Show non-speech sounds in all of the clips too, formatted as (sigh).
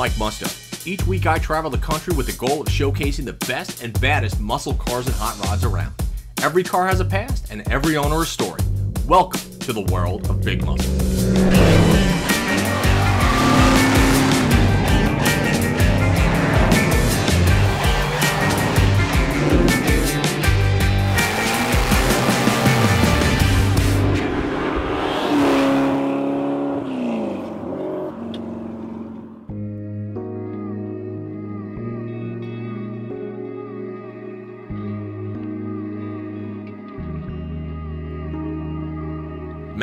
Mike Musto. Each week I travel the country with the goal of showcasing the best and baddest muscle cars and hot rods around. Every car has a past and every owner a story. Welcome to the world of Big Muscle.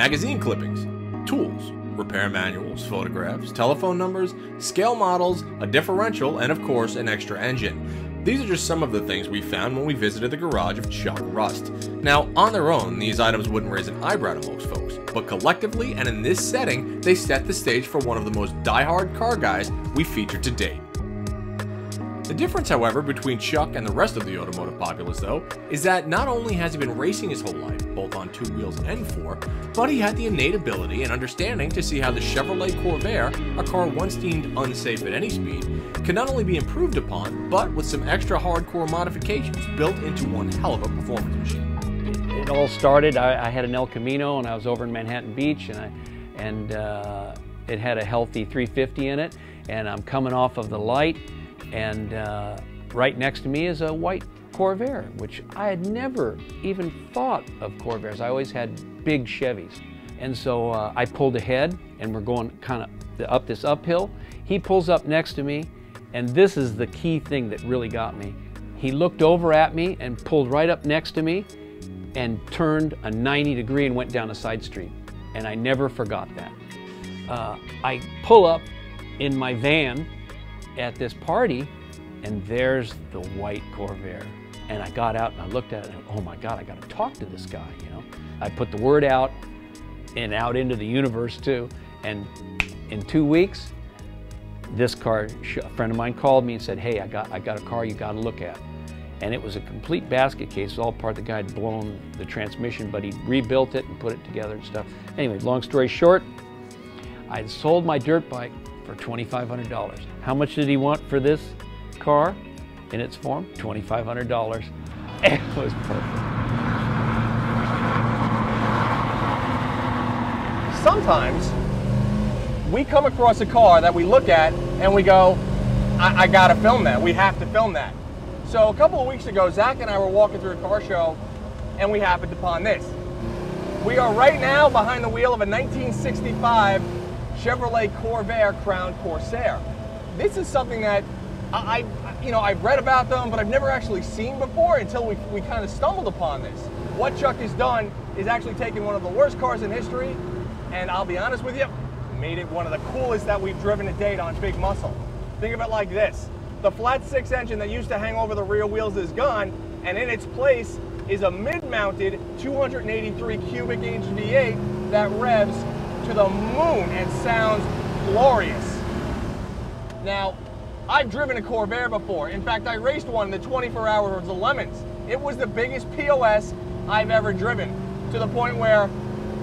Magazine clippings, tools, repair manuals, photographs, telephone numbers, scale models, a differential, and of course, an extra engine. These are just some of the things we found when we visited the garage of Chuck Rust. Now, on their own, these items wouldn't raise an eyebrow to most folks, but collectively and in this setting, they set the stage for one of the most die-hard car guys we featured to date. The difference, however, between Chuck and the rest of the automotive populace, though, is that not only has he been racing his whole life, both on two wheels and four, but he had the innate ability and understanding to see how the Chevrolet Corvair, a car once deemed unsafe at any speed, can not only be improved upon, but with some extra hardcore modifications built into one hell of a performance machine. It all started, I, I had an El Camino and I was over in Manhattan Beach and, I, and uh, it had a healthy 350 in it and I'm coming off of the light and uh, right next to me is a white Corvair, which I had never even thought of Corvairs. I always had big Chevys. And so uh, I pulled ahead and we're going kind of up this uphill. He pulls up next to me and this is the key thing that really got me. He looked over at me and pulled right up next to me and turned a 90 degree and went down a side street. And I never forgot that. Uh, I pull up in my van at this party, and there's the white Corvair. And I got out and I looked at it and oh my God, I got to talk to this guy, you know. I put the word out and out into the universe too. And in two weeks, this car, a friend of mine called me and said, hey, I got, I got a car you got to look at. And it was a complete basket case, all part the guy had blown the transmission, but he rebuilt it and put it together and stuff. Anyway, long story short, I would sold my dirt bike for $2,500. How much did he want for this car in its form? $2,500. (laughs) It was perfect. Sometimes we come across a car that we look at and we go, I, I gotta film that. We have to film that. So a couple of weeks ago, Zach and I were walking through a car show and we happened upon this. We are right now behind the wheel of a 1965 Chevrolet Corvair Crown Corsa. This is something that I, I, you know, I've read about them, but I've never actually seen before until we, we kind of stumbled upon this. What Chuck has done is actually taken one of the worst cars in history, and I'll be honest with you, made it one of the coolest that we've driven to date on Big Muscle. Think of it like this. The flat six engine that used to hang over the rear wheels is gone, and in its place is a mid-mounted 283 cubic inch V8 that revs to the moon and sounds glorious. Now, I've driven a Corvair before. In fact, I raced one in the 24 hours of the Lemons. It was the biggest POS I've ever driven to the point where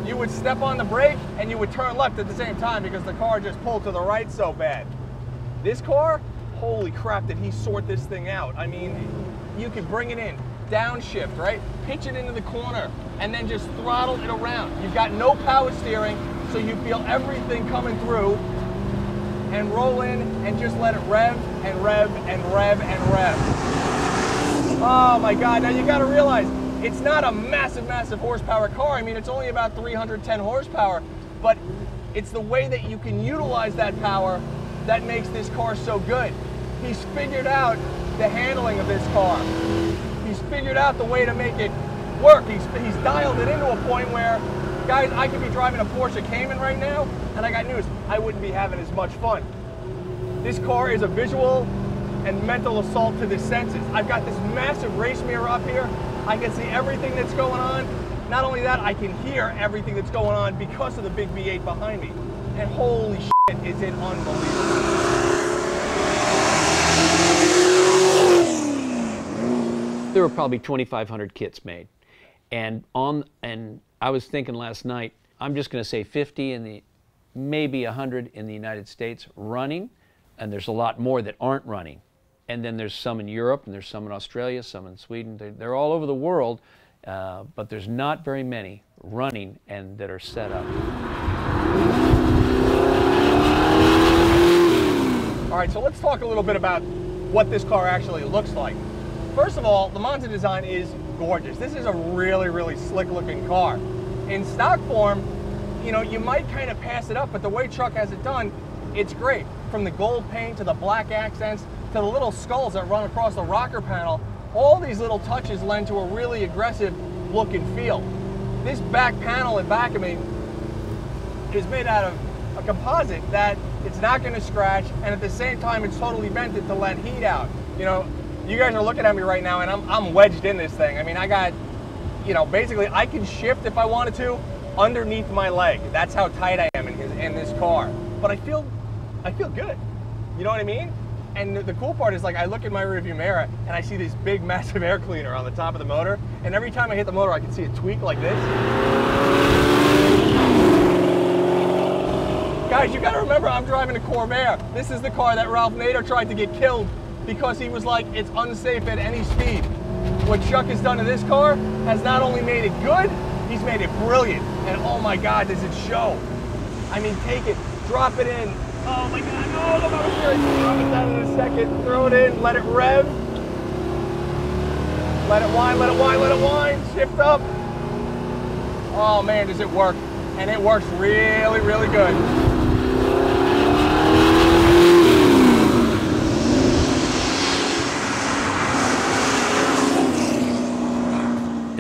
you would step on the brake and you would turn left at the same time because the car just pulled to the right so bad. This car, holy crap, did he sort this thing out. I mean, you could bring it in, downshift, right? Pitch it into the corner and then just throttle it around. You've got no power steering, so you feel everything coming through and roll in and just let it rev and rev and rev and rev. Oh my God, now you gotta realize, it's not a massive, massive horsepower car. I mean, it's only about 310 horsepower, but it's the way that you can utilize that power that makes this car so good. He's figured out the handling of this car. He's figured out the way to make it work. He's, he's dialed it into a point where Guys, I could be driving a Porsche Cayman right now, and I got news, I wouldn't be having as much fun. This car is a visual and mental assault to the senses. I've got this massive race mirror up here. I can see everything that's going on. Not only that, I can hear everything that's going on because of the big V8 behind me. And holy shit, is it unbelievable. There were probably 2,500 kits made. And on and I was thinking last night, I'm just going to say 50 in the, maybe 100 in the United States running, and there's a lot more that aren't running. And then there's some in Europe, and there's some in Australia, some in Sweden. They're, they're all over the world, uh, but there's not very many running and that are set up. All right, so let's talk a little bit about what this car actually looks like. First of all, the Monza design is gorgeous. This is a really, really slick looking car. In stock form, you know, you might kind of pass it up, but the way Chuck has it done, it's great. From the gold paint to the black accents to the little skulls that run across the rocker panel, all these little touches lend to a really aggressive look and feel. This back panel in back of me is made out of a composite that it's not going to scratch, and at the same time, it's totally vented to let heat out. You know, you guys are looking at me right now, and I'm, I'm wedged in this thing. I mean, I got, you know, basically I can shift if I wanted to underneath my leg. That's how tight I am in, his, in this car. But I feel, I feel good. You know what I mean? And the, cool part is like I look in my rearview mirror and I see this big (laughs) massive air cleaner on the top of the motor. And every time I hit the motor, I can see it tweak like this. Guys, you gotta remember I'm driving a Corvair. This is the car that Ralph Nader tried to get killed because he was like, it's unsafe at any speed. What Chuck has done to this car has not only made it good, he's made it brilliant. And oh my God, does it show. I mean, take it, drop it in. Oh my God, no, the motor's great. Drop it down in a second, throw it in, let it rev. Let it whine, let it whine, let it whine, shift up. Oh man, does it work. And it works really, really good.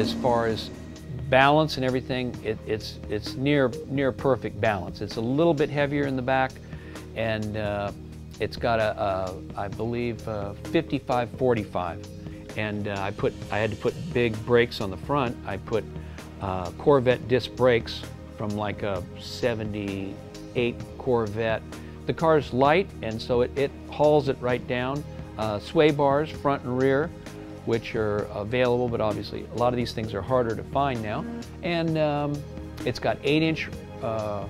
as far as balance and everything, it, it's it's near near perfect balance. It's a little bit heavier in the back, and uh, it's got a, a I believe 55-45, and uh, I put I had to put big brakes on the front. I put uh, Corvette disc brakes from like a 78 Corvette. The car's light, and so it, it hauls it right down. Uh, sway bars, front and rear which are available, but obviously a lot of these things are harder to find now. And um, it's got 8-inch uh,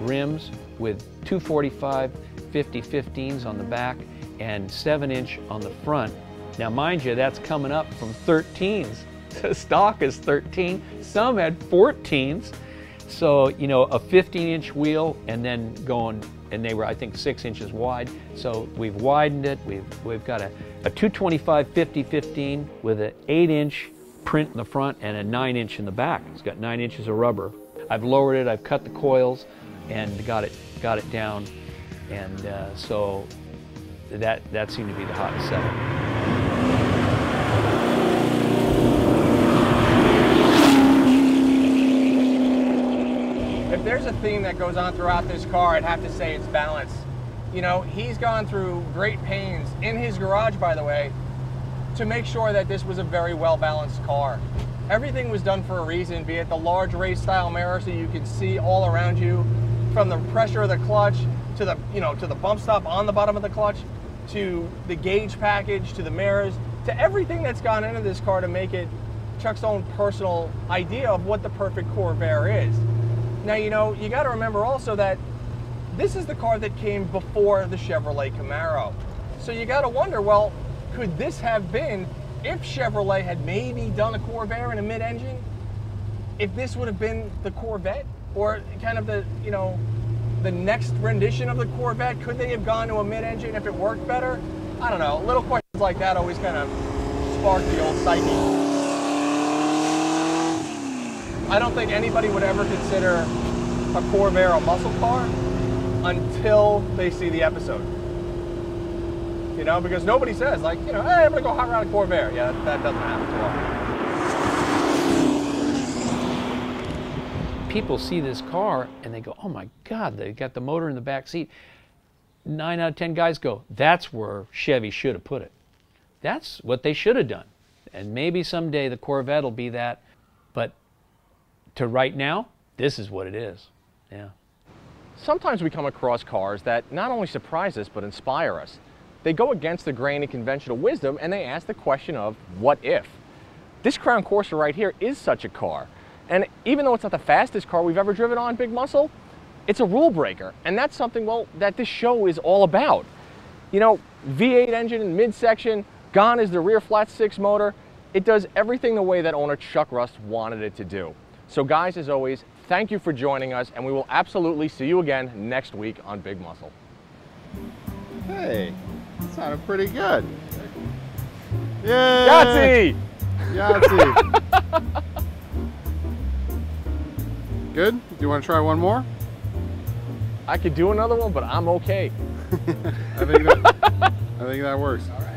rims with 245 50-15s on the back and 7-inch on the front. Now mind you, that's coming up from 13s. (laughs) The stock is 13. Some had 14s. So, you know, a 15-inch wheel and then going, and they were, I think, six inches wide. So we've widened it. We've, we've got a a 225 50-15 with an 8-inch print in the front and a 9-inch in the back. It's got 9 inches of rubber. I've lowered it, I've cut the coils, and got it got it down, and uh, so that that seemed to be the hottest setup. There's a theme that goes on throughout this car, I'd have to say it's balance you know, he's gone through great pains in his garage, by the way, to make sure that this was a very well balanced car. Everything was done for a reason, be it the large race style mirror so you can see all around you, from the pressure of the clutch to the, you know, to the bump stop on the bottom of the clutch, to the gauge package, to the mirrors, to everything that's gone into this car to make it Chuck's own personal idea of what the perfect Corvair is. Now, you know, you got to remember also that this is the car that came before the Chevrolet Camaro. So you got to wonder, well, could this have been, if Chevrolet had maybe done a Corvair in a mid-engine, if this would have been the Corvette or kind of the, you know, the next rendition of the Corvette, could they have gone to a mid-engine if it worked better? I don't know. Little questions like that always kind of spark the old psyche. I don't think anybody would ever consider a Corvair a muscle car until they see the episode. You know, because nobody says, like, you know, hey, I'm to go hot rod a Corvair. Yeah, that, that doesn't happen too often. People see this car and they go, oh my God, they got the motor in the back seat. Nine out of 10 guys go, that's where Chevy should have put it. That's what they should have done. And maybe someday the Corvette will be that. But to right now, this is what it is. Yeah. Sometimes we come across cars that not only surprise us, but inspire us. They go against the grain of conventional wisdom and they ask the question of, what if? This Crown Corsa right here is such a car. And even though it's not the fastest car we've ever driven on Big Muscle, it's a rule breaker. And that's something, well, that this show is all about. You know, V8 engine in midsection, gone is the rear flat six motor. It does everything the way that owner Chuck Rust wanted it to do. So guys, as always, thank you for joining us and we will absolutely see you again next week on Big Muscle. Hey, that sounded pretty good. Yay! Yahtzee! Yahtzee! (laughs) good? Do you want to try one more? I could do another one, but I'm okay. (laughs) I think that, I think that works. (laughs)